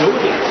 有点。